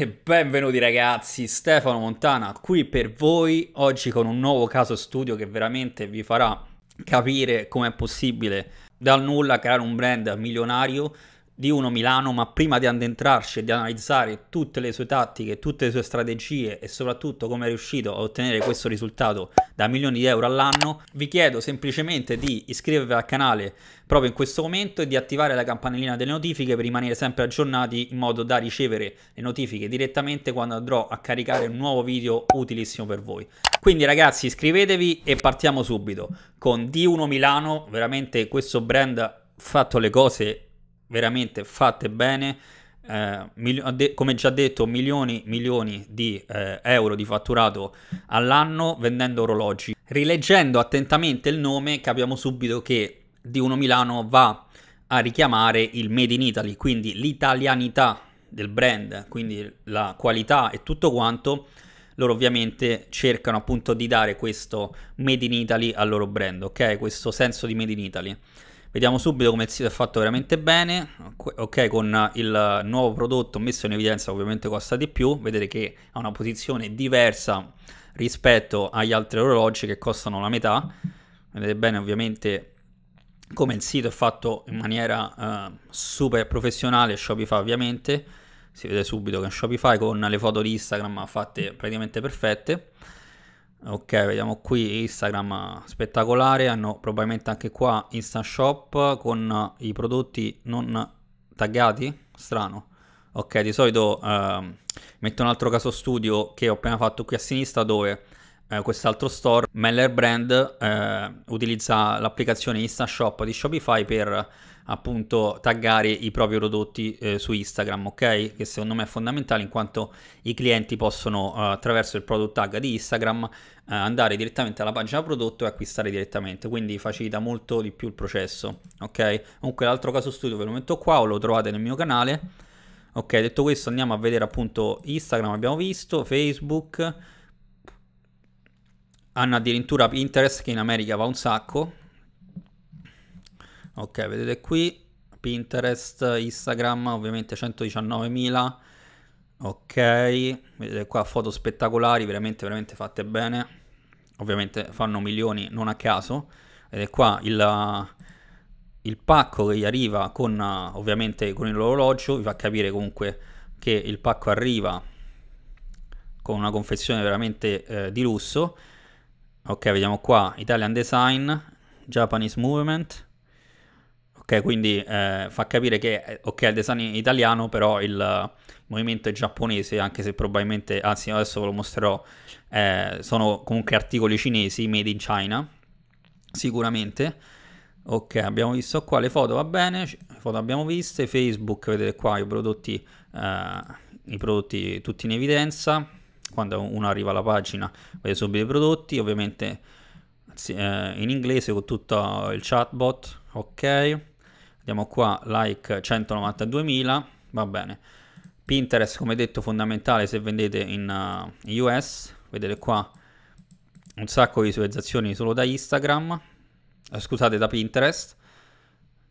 E benvenuti ragazzi, Stefano Montana qui per voi, oggi con un nuovo caso studio che veramente vi farà capire come è possibile dal nulla creare un brand milionario di uno Milano, ma prima di addentrarci e di analizzare tutte le sue tattiche, tutte le sue strategie e soprattutto come è riuscito a ottenere questo risultato da milioni di euro all'anno, vi chiedo semplicemente di iscrivervi al canale proprio in questo momento e di attivare la campanellina delle notifiche per rimanere sempre aggiornati in modo da ricevere le notifiche direttamente quando andrò a caricare un nuovo video utilissimo per voi. Quindi ragazzi iscrivetevi e partiamo subito con D1 Milano, veramente questo brand fatto le cose veramente fatte bene. Eh, come già detto, milioni milioni di eh, euro di fatturato all'anno vendendo orologi. Rileggendo attentamente il nome, capiamo subito che di uno Milano va a richiamare il Made in Italy, quindi l'italianità del brand, quindi la qualità e tutto quanto. Loro ovviamente cercano appunto di dare questo Made in Italy al loro brand, ok? Questo senso di Made in Italy. Vediamo subito come il sito è fatto veramente bene, ok con il nuovo prodotto messo in evidenza ovviamente costa di più, vedete che ha una posizione diversa rispetto agli altri orologi che costano la metà, vedete bene ovviamente come il sito è fatto in maniera uh, super professionale, Shopify ovviamente, si vede subito che Shopify con le foto di Instagram fatte praticamente perfette, Ok, vediamo qui Instagram spettacolare, hanno probabilmente anche qua Instant Shop con i prodotti non taggati, strano. Ok, di solito eh, metto un altro caso studio che ho appena fatto qui a sinistra dove eh, quest'altro store, Meller Brand, eh, utilizza l'applicazione Instant Shop di Shopify per appunto taggare i propri prodotti eh, su Instagram, ok? Che secondo me è fondamentale in quanto i clienti possono uh, attraverso il product tag di Instagram uh, andare direttamente alla pagina prodotto e acquistare direttamente, quindi facilita molto di più il processo, ok? Comunque l'altro caso studio ve lo metto qua o lo trovate nel mio canale. Ok, detto questo andiamo a vedere appunto Instagram, abbiamo visto, Facebook, hanno addirittura Pinterest che in America va un sacco, ok vedete qui Pinterest, Instagram ovviamente 119.000 ok vedete qua foto spettacolari veramente veramente fatte bene. Ovviamente fanno milioni non a caso. Vedete qua il, il pacco che gli arriva con ovviamente con l'orologio vi fa capire comunque che il pacco arriva con una confezione veramente eh, di lusso. Ok vediamo qua Italian Design Japanese Movement Ok, quindi eh, fa capire che, eh, ok, il design italiano, però il, il, movimento è giapponese, anche se probabilmente, anzi adesso ve lo mostrerò, eh, sono comunque articoli cinesi, made in China, sicuramente. Ok, abbiamo visto qua le foto, va bene, le foto abbiamo viste, Facebook, vedete qua i prodotti, eh, i prodotti tutti in evidenza, quando uno arriva alla pagina vede subito i prodotti, ovviamente eh, in inglese con tutto il chatbot, ok. Andiamo qua, like 192.000, va bene. Pinterest, come detto, fondamentale se vendete in, uh, in US. Vedete qua un sacco di visualizzazioni solo da Instagram, eh, scusate, da Pinterest.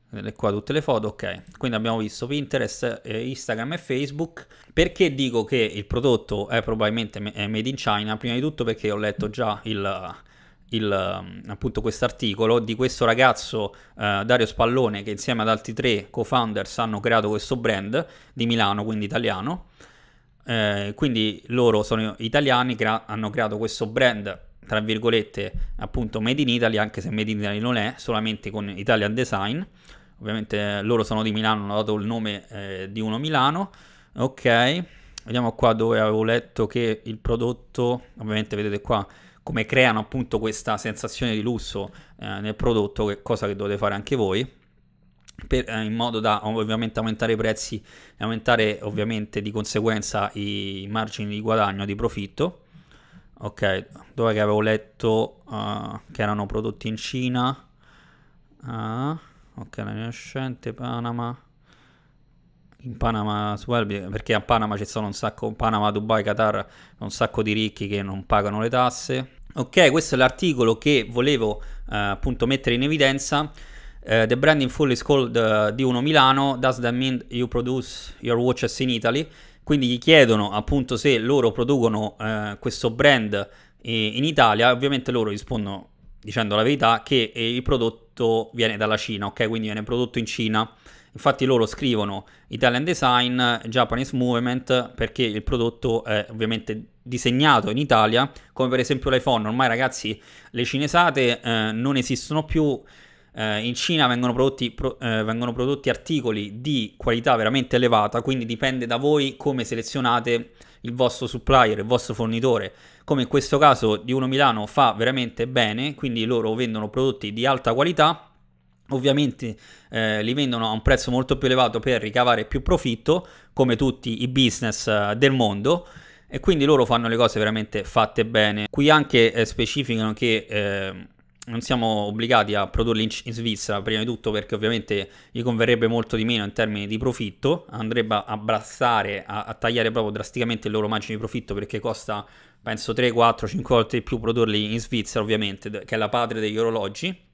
Vedete qua tutte le foto, ok. Quindi abbiamo visto Pinterest, eh, Instagram e Facebook. Perché dico che il prodotto è probabilmente made in China? Prima di tutto perché ho letto già il il, mm, appunto questo articolo di questo ragazzo eh, Dario Spallone che insieme ad altri tre co-founders hanno creato questo brand di Milano, quindi italiano. Eh, quindi loro sono italiani, crea- hanno creato questo brand tra virgolette appunto made in Italy anche se made in Italy non è solamente con Italian Design ovviamente loro sono di Milano hanno dato il nome eh, di uno Milano ok vediamo qua dove avevo letto che il prodotto ovviamente vedete qua come creano appunto questa sensazione di lusso eh, nel prodotto, che cosa che dovete fare anche voi, per, eh, in modo da ovviamente aumentare i prezzi e aumentare ovviamente di conseguenza i margini di guadagno, di profitto. Ok, dove che avevo letto uh, che erano prodotti in Cina. Uh, ok, la rinascente, Panama. In Panama perché a Panama ci sono un sacco, Panama, Dubai, Qatar, un sacco di ricchi che non pagano le tasse. Ok, questo è l'articolo che volevo uh, appunto mettere in evidenza. Uh, the branding full is called uh, D1 Milano. Does that mean you produce your watches in Italy? quindi gli chiedono appunto se loro producono eh, questo brand in Italia, ovviamente loro rispondono dicendo la verità che il prodotto viene dalla Cina, ok? Quindi viene prodotto in Cina. Infatti loro scrivono Italian Design, Japanese Movement perché il prodotto è ovviamente disegnato in Italia, come per esempio l'iPhone. Ormai ragazzi le cinesate eh, non esistono più, eh, in Cina vengono prodotti, pro, eh, vengono prodotti, articoli di qualità veramente elevata, quindi dipende da voi come selezionate il vostro supplier, il vostro fornitore. Come in questo caso di Uno Milano fa veramente bene, quindi loro vendono prodotti di alta qualità. Ovviamente eh, li vendono a un prezzo molto più elevato per ricavare più profitto, come tutti i business eh, del mondo e quindi loro fanno le cose veramente fatte bene. Qui anche eh, specificano che eh, non siamo obbligati a produrli in, in, Svizzera, prima di tutto perché ovviamente gli converrebbe molto di meno in termini di profitto, andrebbe a abbrassare, a, a tagliare proprio drasticamente il loro margine di profitto perché costa penso 3, 4, 5 volte di più produrli in Svizzera ovviamente, che è la patria degli orologi.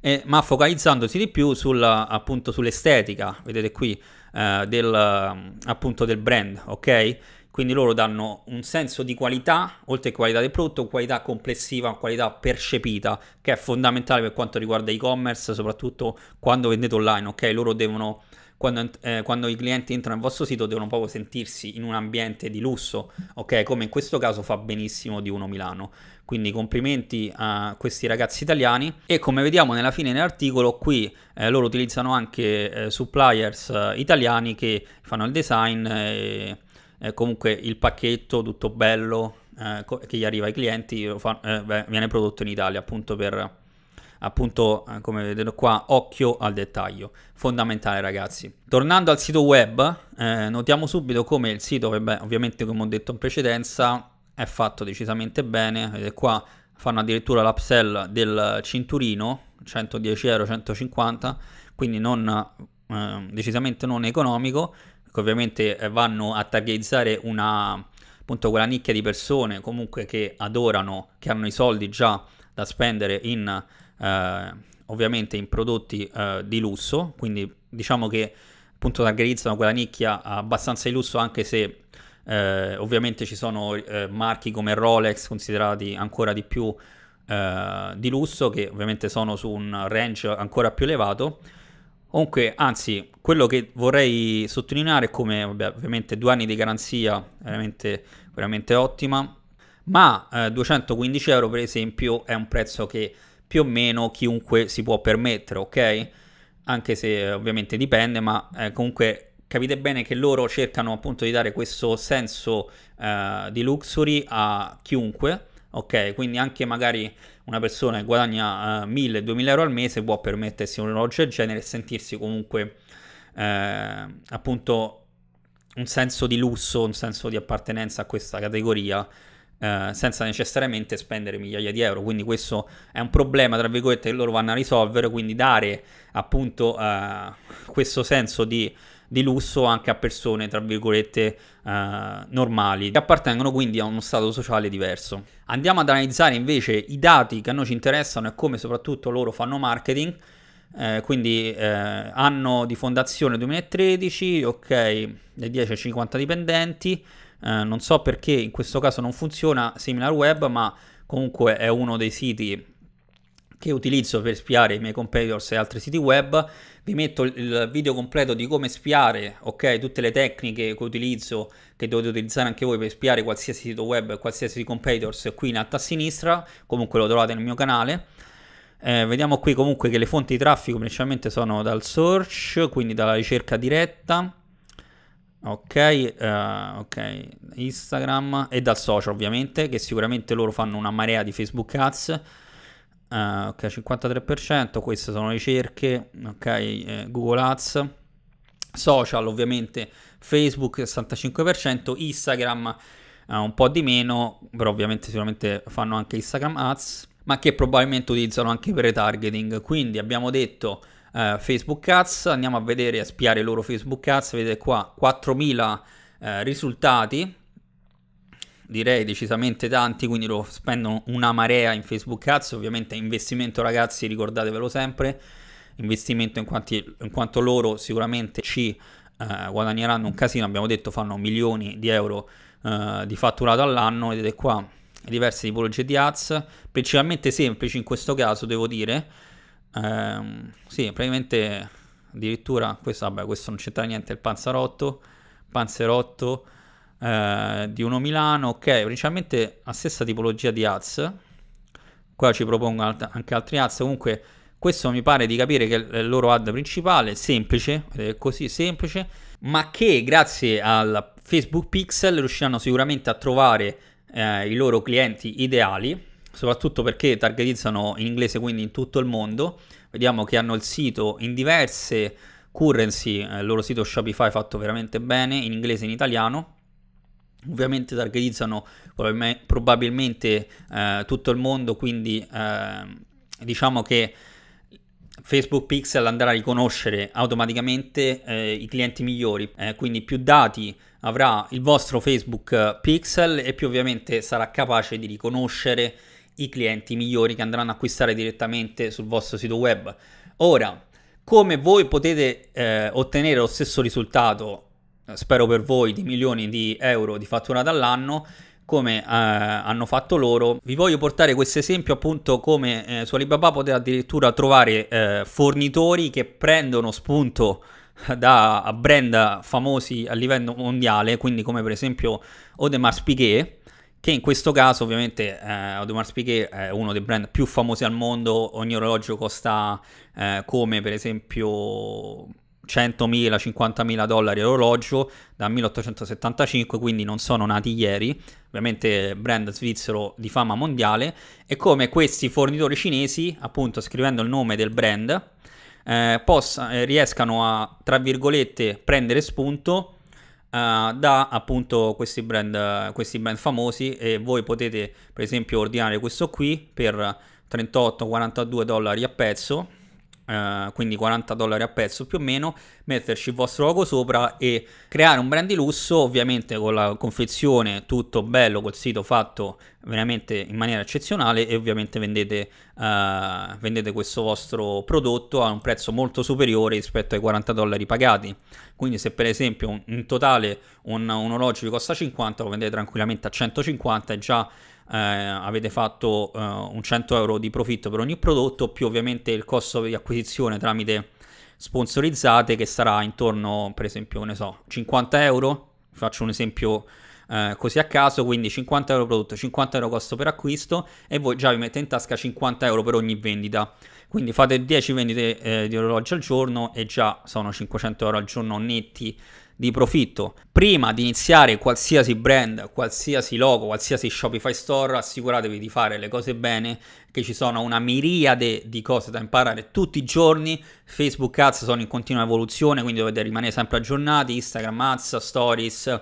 E, ma focalizzandosi di più sul, appunto sull'estetica, vedete qui, eh, del, appunto del brand, ok? Quindi loro danno un senso di qualità, oltre che qualità del prodotto, qualità complessiva, qualità percepita, che è fondamentale per quanto riguarda e-commerce, soprattutto quando vendete online, ok? Loro devono, quando, eh, quando, i clienti entrano nel vostro sito, devono proprio sentirsi in un ambiente di lusso, ok? Come in questo caso fa benissimo di Uno Milano. Quindi complimenti a questi ragazzi italiani e come vediamo nella fine dell'articolo qui eh, loro utilizzano anche eh, suppliers eh, italiani che fanno il design e eh, comunque il pacchetto tutto bello eh, che gli arriva ai clienti fa, eh, beh, viene prodotto in Italia appunto per appunto eh, come vedete qua occhio al dettaglio. Fondamentale ragazzi. Tornando al sito web eh, notiamo subito come il sito vabbè, ovviamente come ho detto in precedenza è fatto decisamente bene. Vedete qua fanno addirittura l'upsell del cinturino 110 euro 150 quindi non eh, decisamente non economico che ovviamente eh, vanno a targetizzare una, appunto quella nicchia di persone comunque che adorano, che hanno i soldi già da spendere in eh, ovviamente in prodotti eh, di lusso, quindi diciamo che appunto targetizzano quella nicchia abbastanza di lusso anche se eh, ovviamente ci sono eh, marchi come Rolex considerati ancora di più eh, di lusso che ovviamente sono su un range ancora più elevato Comunque, anzi, quello che vorrei sottolineare è come, vabbè, ovviamente due anni di garanzia, veramente, veramente ottima, ma eh, 215 euro per esempio è un prezzo che più o meno chiunque si può permettere, ok? Anche se eh, ovviamente dipende, ma eh, comunque capite bene che loro cercano appunto di dare questo senso eh, di luxury a chiunque, ok? Quindi anche magari una persona che guadagna uh, 1000-2000 euro al mese può permettersi un orologio del genere e sentirsi comunque eh, appunto un senso di lusso, un senso di appartenenza a questa categoria eh, senza necessariamente spendere migliaia di euro. Quindi questo è un problema, tra virgolette, che loro vanno a risolvere, quindi dare appunto eh, questo senso di di lusso anche a persone, tra virgolette, eh, normali, che appartengono quindi a uno stato sociale diverso. Andiamo ad analizzare invece i dati che a noi ci interessano e come soprattutto loro fanno marketing. Eh, quindi eh, anno di fondazione 2013, ok, dai 10 a 50 dipendenti. Eh, non so perché in questo caso non funziona SimilarWeb, ma comunque è uno dei siti che utilizzo per spiare i miei competitors e altri siti web. Vi metto il video completo di come spiare, ok, tutte le tecniche che utilizzo, che dovete utilizzare anche voi per spiare qualsiasi sito web qualsiasi competitors qui in alto a sinistra, comunque lo trovate nel mio canale. Eh, vediamo qui comunque che le fonti di traffico principalmente sono dal search, quindi dalla ricerca diretta. Ok, uh, ok, Instagram e dal social ovviamente, che sicuramente loro fanno una marea di Facebook Ads Uh, ok, 53%, queste sono ricerche, ok, eh, Google Ads, social ovviamente, Facebook 65%, Instagram uh, un po' di meno, però ovviamente sicuramente fanno anche Instagram Ads, ma che probabilmente utilizzano anche per retargeting, quindi abbiamo detto uh, Facebook Ads, andiamo a vedere, a spiare i loro Facebook Ads, vedete qua 4000 risultati, direi decisamente tanti, quindi lo spendono una marea in Facebook Ads, ovviamente investimento ragazzi, ricordatevelo sempre, investimento in, quanti, in quanto loro sicuramente ci eh, guadagneranno un casino, abbiamo detto fanno milioni di euro eh, di fatturato all'anno, vedete qua diverse tipologie di ads, principalmente semplici in questo caso devo dire, eh, sì praticamente addirittura questo, vabbè, questo non c'entra niente, il panzerotto, panzerotto eh, di uno Milano, ok, principalmente la stessa tipologia di ads, qua ci propongo alt- anche altri ads, comunque questo mi pare di capire che è il loro ad principale, semplice, è così semplice, ma che grazie al Facebook Pixel riusciranno sicuramente a trovare eh, i loro clienti ideali, soprattutto perché targetizzano in inglese quindi in tutto il mondo. Vediamo che hanno il sito in diverse currency, eh, il loro sito Shopify fatto veramente bene, in inglese e in italiano. Ovviamente targetizzano probabilmente eh, tutto il mondo, quindi eh, diciamo che Facebook Pixel andrà a riconoscere automaticamente eh, i clienti migliori, eh, quindi più dati avrà il vostro Facebook Pixel e più ovviamente sarà capace di riconoscere i clienti migliori che andranno a acquistare direttamente sul vostro sito web. Ora, come voi potete eh, ottenere lo stesso risultato, spero per voi, di milioni di euro di fatturato all'anno, come eh, hanno fatto loro. Vi voglio portare questo esempio appunto come eh, su Alibaba potete addirittura trovare eh, fornitori che prendono spunto da brand famosi a livello mondiale, quindi come per esempio Audemars Piguet, che in questo caso ovviamente eh, Audemars Piguet è uno dei brand più famosi al mondo, ogni orologio costa eh, come per esempio 100.000, 50.000 dollari l'orologio dal 1875, quindi non sono nati ieri, ovviamente brand svizzero di fama mondiale, e come questi fornitori cinesi, appunto scrivendo il nome del brand, eh, possa, eh, riescano a, tra virgolette, prendere spunto Uh, da appunto questi brand, questi brand famosi. E voi potete per esempio ordinare questo qui per 38-42 dollari a pezzo Uh, quindi 40 dollari a pezzo più o meno, metterci il vostro logo sopra e creare un brand di lusso, ovviamente con la confezione tutto bello, col sito fatto veramente in maniera eccezionale e ovviamente vendete, uh, vendete questo vostro prodotto a un prezzo molto superiore rispetto ai 40 dollari pagati. Quindi se per esempio in totale un, un orologio vi costa 50, lo vendete tranquillamente a 150 e già eh, avete fatto eh, un 100 euro di profitto per ogni prodotto, più ovviamente il costo di acquisizione tramite sponsorizzate che sarà intorno, per esempio, ne so, 50 euro. Faccio un esempio eh, così a caso, quindi 50 euro prodotto, 50 euro costo per acquisto e voi già vi mettete in tasca 50 euro per ogni vendita. Quindi fate 10 vendite eh, di orologi al giorno e già sono 500 euro al giorno netti di profitto. Prima di iniziare qualsiasi brand, qualsiasi logo, qualsiasi Shopify store, assicuratevi di fare le cose bene, che ci sono una miriade di cose da imparare tutti i giorni. Facebook Ads sono in continua evoluzione, quindi dovete rimanere sempre aggiornati, Instagram Ads, Stories,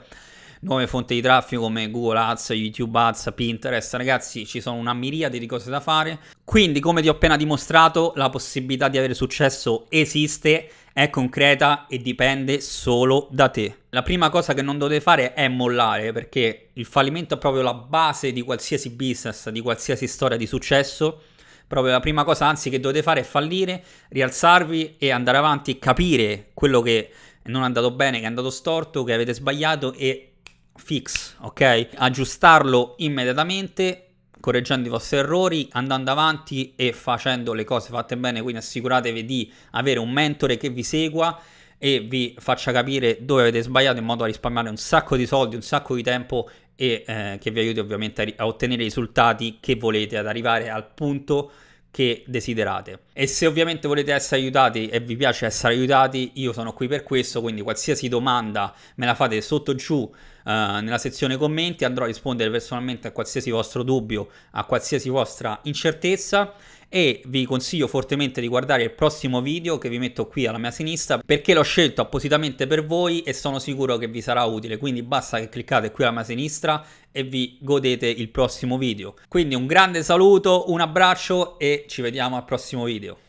nuove fonti di traffico come Google Ads, YouTube Ads, Pinterest, ragazzi ci sono una miriade di cose da fare, quindi come ti ho appena dimostrato la possibilità di avere successo esiste, è concreta e dipende solo da te. La prima cosa che non dovete fare è mollare perché il fallimento è proprio la base di qualsiasi business, di qualsiasi storia di successo. Proprio la prima cosa anzi che dovete fare è fallire, rialzarvi e andare avanti, capire quello che non è andato bene, che è andato storto, che avete sbagliato e fix, ok? Aggiustarlo immediatamente correggendo i vostri errori, andando avanti e facendo le cose fatte bene, quindi assicuratevi di avere un mentore che vi segua e vi faccia capire dove avete sbagliato in modo da risparmiare un sacco di soldi, un sacco di tempo e eh, che vi aiuti ovviamente a, a, ottenere i risultati che volete, ad arrivare al punto che desiderate. E se ovviamente volete essere aiutati e vi piace essere aiutati, io sono qui per questo, quindi qualsiasi domanda me la fate sotto giù uh, nella sezione commenti, andrò a rispondere personalmente a qualsiasi vostro dubbio, a qualsiasi vostra incertezza e vi consiglio fortemente di guardare il prossimo video che vi metto qui alla mia sinistra perché l'ho scelto appositamente per voi e sono sicuro che vi sarà utile. Quindi basta che cliccate qui alla mia sinistra e vi godete il prossimo video. Quindi un grande saluto un abbraccio e ci vediamo al prossimo video